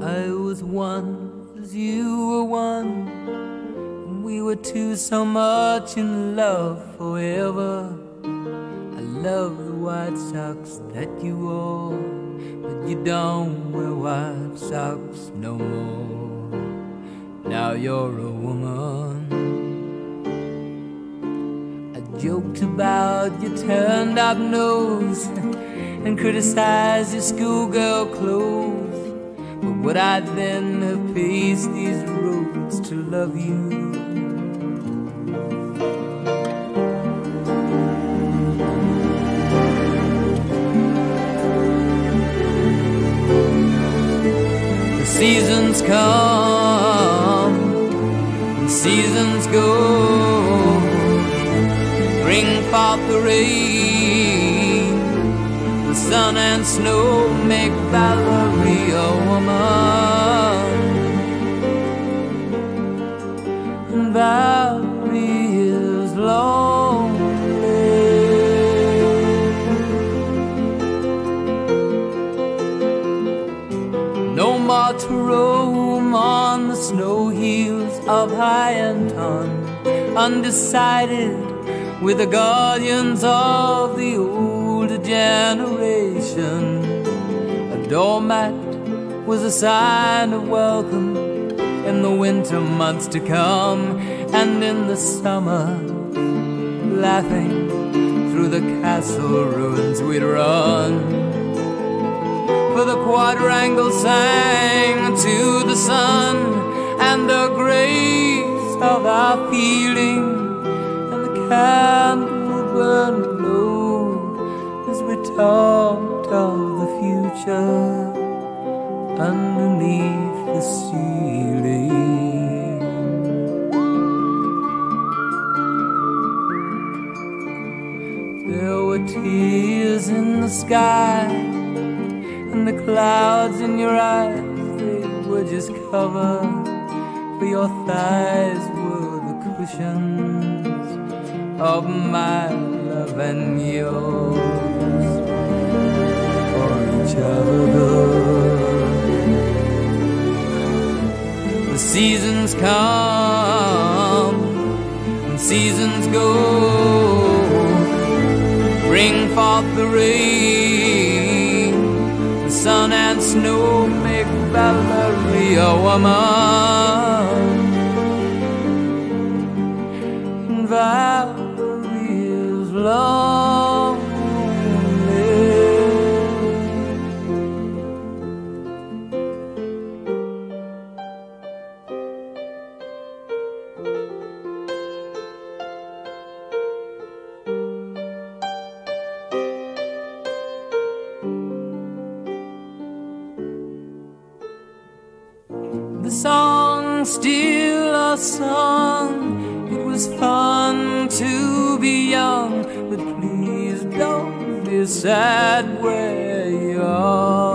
one as you were one. We were two so much in love forever. I love the white socks that you wore, but you don't wear white socks no more. Now you're a woman. I joked about your turned up nose and criticized your schoolgirl clothes. But would I then have paced these roads to love you? The seasons come, and seasons go. Bring forth the rain, sun and snow make Valerie a woman. And Valerie is lonely. No more to roam on the snow hills of Hienton, undecided with the guardians of the older generation. A doormat was a sign of welcome in the winter months to come, and in the summer, laughing through the castle ruins we'd run. For the quadrangle sang to the sun and the grace of our feeling and the candle burned low as we talked sky and the clouds in your eyes, they were just cover. For your thighs were the cushions of my love and yours for each other. The seasons come and seasons go. Bring forth the rain the sun and snow make Valerie a woman. Valerie is lonely. The song still a song. It was fun to be young, but please don't be sad where you are.